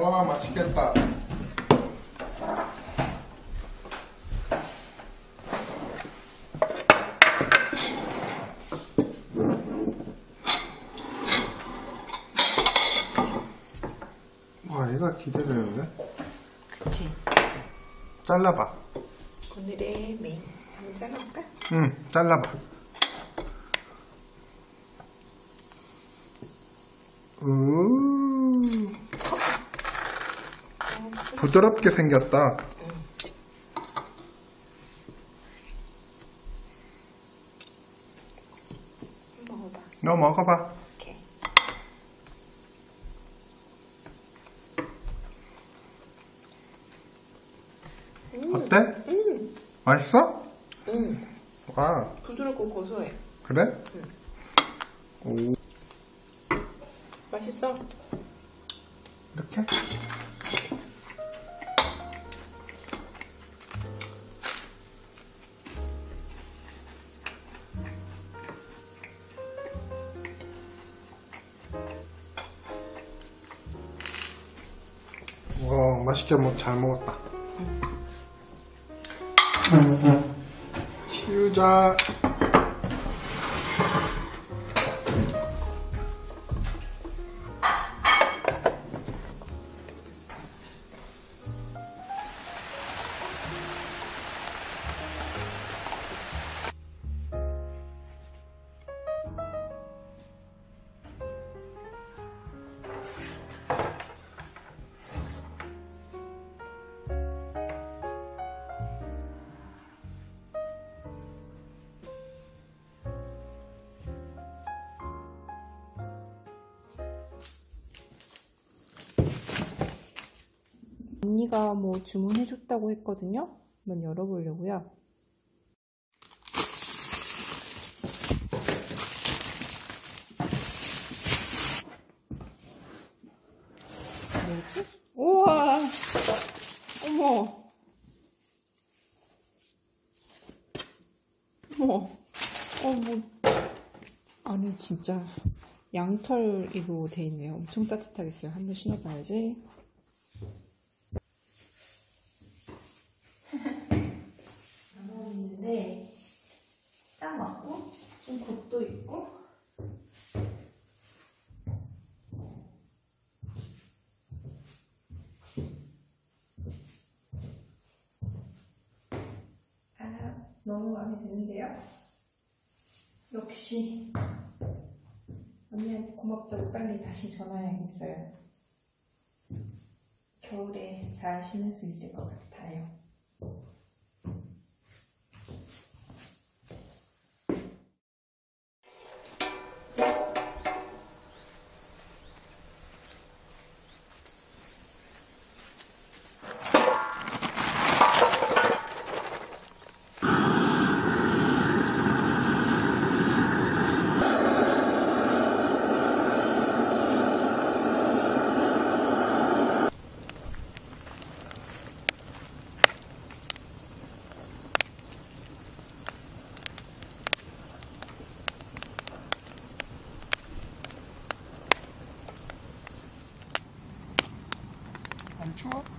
와 맛있겠다. 와 얘가 기대되는데? 그치. 잘라봐. 오늘의 메인 한번 잘라볼까? 응, 잘라봐. 우 부드럽게 생겼다. 먹어봐. 너 먹어봐. 이렇게. 어때? 음, 맛있어? 음. 와, 부드럽고 고소해. 그래? 오, 맛있어? 이렇게? 맛있게 먹, 잘 먹었다. 치우자. 언니가 뭐 주문해줬다고 했거든요. 한번 열어보려고요. 뭐지? 우와! 어머! 어머! 어, 뭐. 아니, 진짜. 양털이로 돼 있네요. 엄청 따뜻하겠어요. 한번 신어봐야지. 있는데 딱 맞고 좀 굽도 있고. 아 너무 마음에 드는데요? 역시 언니한테 고맙다고 빨리 다시 전화해야겠어요. 겨울에 잘 신을 수 있을 것 같아요 좋아.